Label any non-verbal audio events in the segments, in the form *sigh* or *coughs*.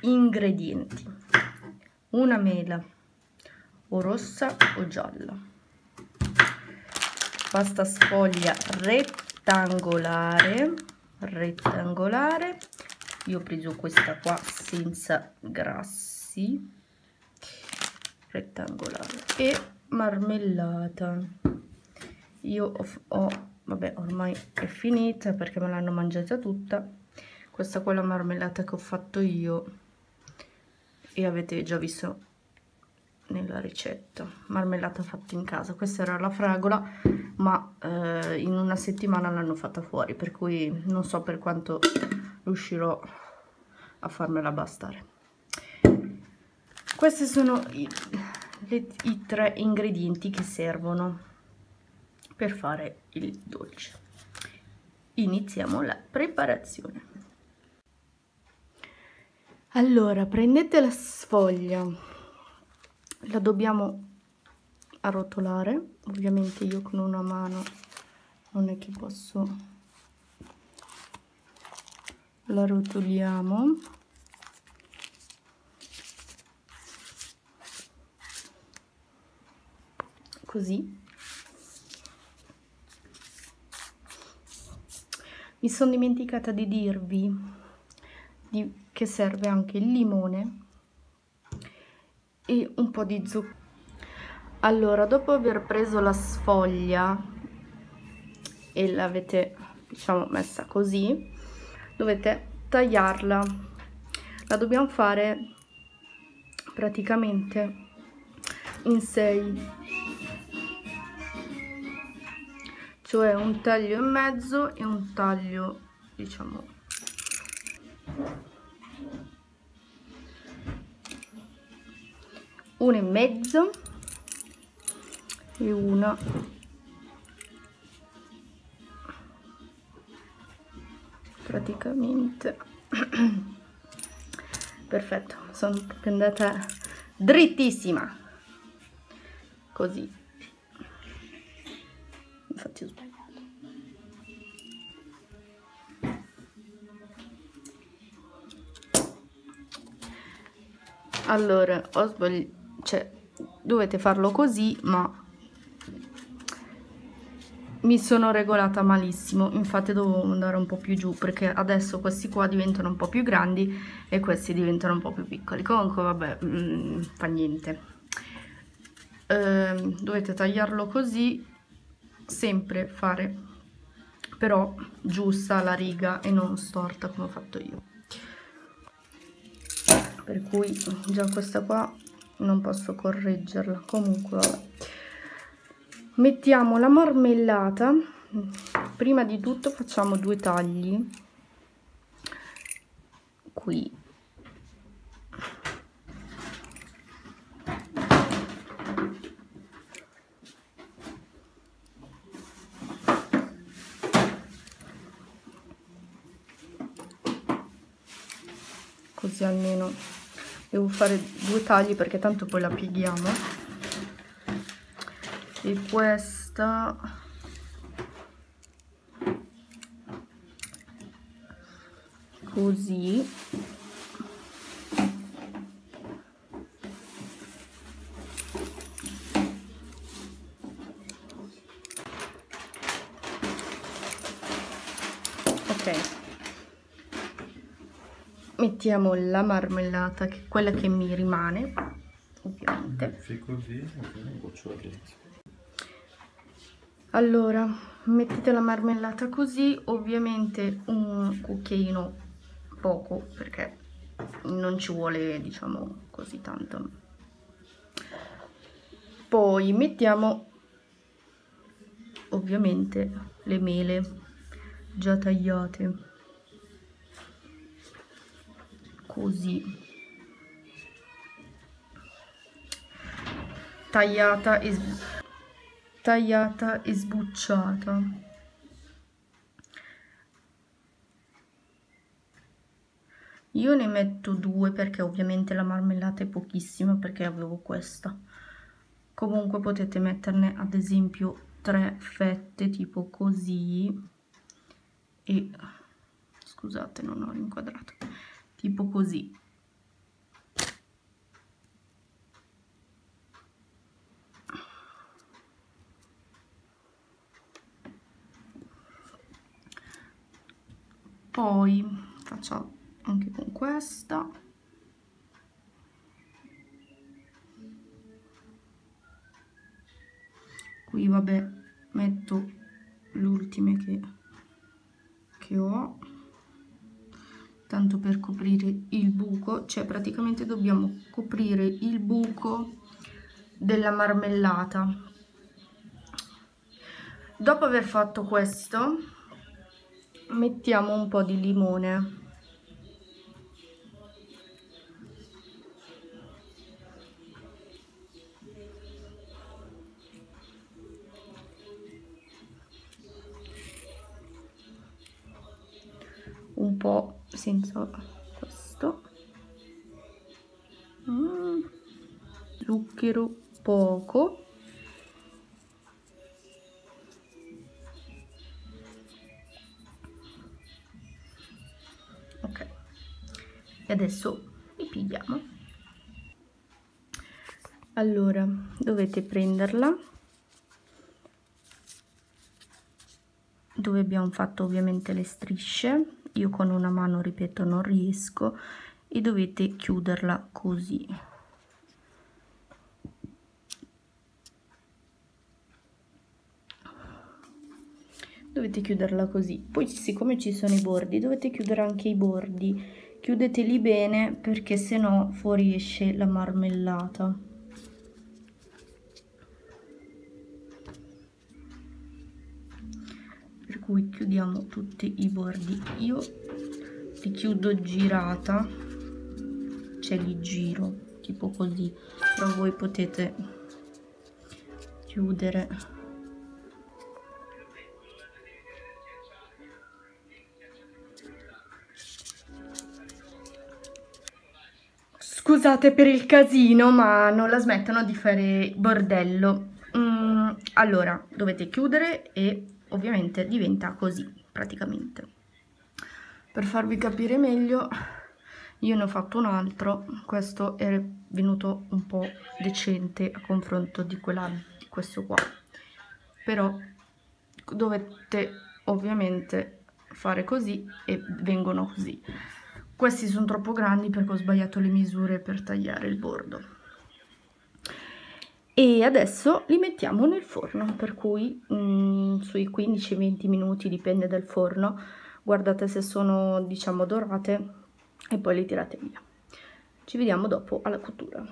ingredienti. Una mela o rossa o gialla. Pasta sfoglia rettangolare rettangolare. Io ho preso questa qua senza grassi. Rettangolare e marmellata. Io ho, ho vabbè ormai è finita perché me l'hanno mangiata tutta. Questa qua è la marmellata che ho fatto io e avete già visto nella ricetta marmellata fatta in casa. Questa era la fragola ma eh, in una settimana l'hanno fatta fuori per cui non so per quanto riuscirò a farmela bastare. Questi sono i, le, i tre ingredienti che servono per fare il dolce. Iniziamo la preparazione allora prendete la sfoglia. La dobbiamo arrotolare. Ovviamente io con una mano non è che posso. La rotoliamo. Così. Mi sono dimenticata di dirvi di, che serve anche il limone e un po' di zucchero. Allora dopo aver preso la sfoglia e l'avete diciamo messa così dovete tagliarla. La dobbiamo fare praticamente in 6 cioè un taglio e mezzo e un taglio diciamo uno e mezzo. E una praticamente. *coughs* Perfetto sono andata drittissima. Così. Infatti allora ho sbagliato cioè dovete farlo così ma mi sono regolata malissimo. Infatti dovevo andare un po' più giù perché adesso questi qua diventano un po' più grandi e questi diventano un po' più piccoli. Comunque vabbè mh, fa niente. Eh, dovete tagliarlo così sempre fare però giusta la riga e non storta come ho fatto io per cui già questa qua non posso correggerla. Comunque vabbè. Mettiamo la marmellata. Prima di tutto facciamo due tagli. Qui. Così almeno devo fare due tagli perché tanto poi la pieghiamo. E questa così ok mettiamo la marmellata che è quella che mi rimane ovviamente. Dentro. allora mettete la marmellata così ovviamente un cucchiaino poco perché non ci vuole diciamo così tanto. Poi mettiamo ovviamente le mele già tagliate così tagliata e tagliata e sbucciata. Io ne metto due perché ovviamente la marmellata è pochissima perché avevo questa. Comunque potete metterne ad esempio tre fette tipo così e scusate non ho inquadrato tipo così. Poi faccio anche con questa. Qui vabbè metto l'ultima che, che ho tanto per coprire il buco cioè praticamente dobbiamo coprire il buco della marmellata. Dopo aver fatto questo mettiamo un po' di limone. Un po' senza questo. Mm. zucchero poco. Ok. E adesso li pigliamo. Allora dovete prenderla. Dove abbiamo fatto ovviamente le strisce io con una mano ripeto non riesco e dovete chiuderla così. Dovete chiuderla così. Poi siccome ci sono i bordi dovete chiudere anche i bordi. Chiudeteli bene perché se no fuoriesce la marmellata cui chiudiamo tutti i bordi. Io li chiudo girata cioè li giro tipo così però voi potete chiudere. Scusate per il casino ma non la smettono di fare bordello. Mm, allora dovete chiudere e ovviamente diventa così praticamente. Per farvi capire meglio io ne ho fatto un altro. Questo è venuto un po' decente a confronto di, quella, di questo qua. Però dovete ovviamente fare così e vengono così. Questi sono troppo grandi perché ho sbagliato le misure per tagliare il bordo e adesso li mettiamo nel forno per cui mm, sui 15-20 minuti dipende dal forno guardate se sono diciamo dorate e poi li tirate via. Ci vediamo dopo alla cottura.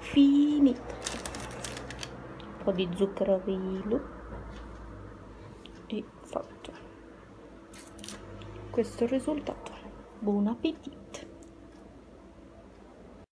Finito. Un po' di zucchero a velo e fatto. Questo è il risultato. Buon appetito